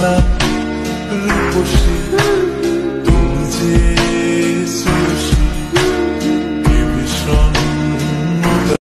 Na rupoštine